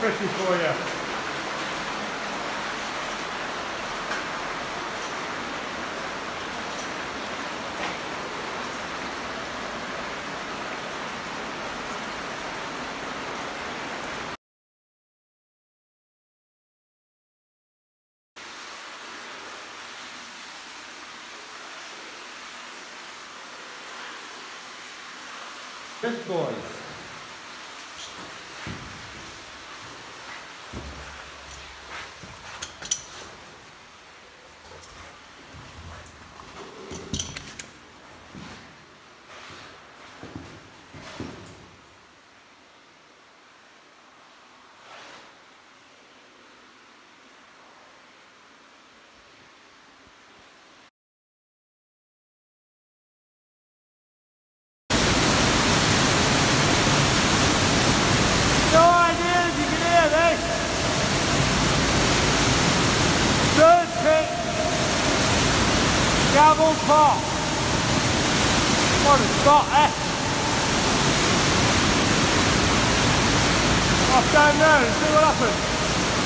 Chrissy for you. Yes, boys. Gavel pop. What a spot, eh? Down there and see what happens.